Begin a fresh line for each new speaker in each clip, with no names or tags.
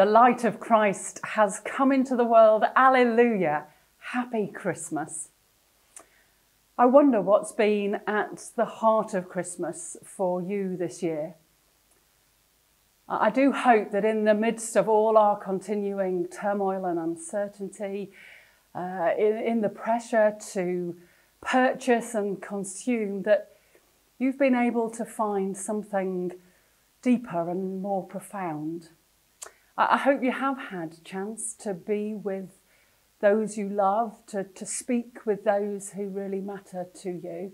The light of Christ has come into the world. Alleluia. Happy Christmas. I wonder what's been at the heart of Christmas for you this year. I do hope that in the midst of all our continuing turmoil and uncertainty, uh, in, in the pressure to purchase and consume, that you've been able to find something deeper and more profound. I hope you have had a chance to be with those you love, to, to speak with those who really matter to you.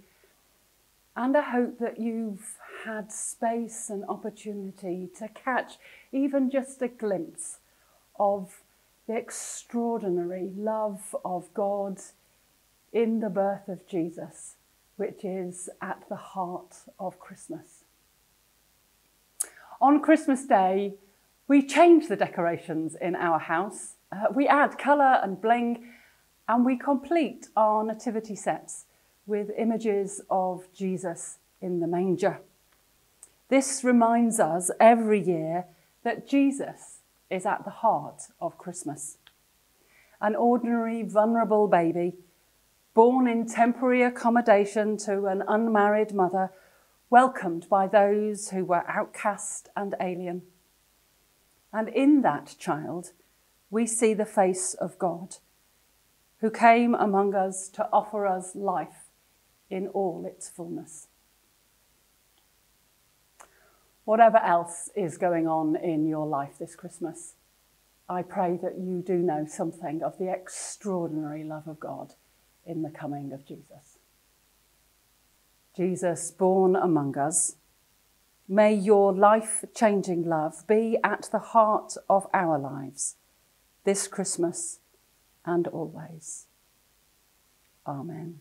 And I hope that you've had space and opportunity to catch even just a glimpse of the extraordinary love of God in the birth of Jesus, which is at the heart of Christmas. On Christmas Day, we change the decorations in our house uh, we add colour and bling and we complete our nativity sets with images of Jesus in the manger. This reminds us every year that Jesus is at the heart of Christmas. An ordinary, vulnerable baby, born in temporary accommodation to an unmarried mother, welcomed by those who were outcast and alien. And in that child, we see the face of God, who came among us to offer us life in all its fullness. Whatever else is going on in your life this Christmas, I pray that you do know something of the extraordinary love of God in the coming of Jesus. Jesus, born among us, may your life changing love be at the heart of our lives this Christmas and always. Amen.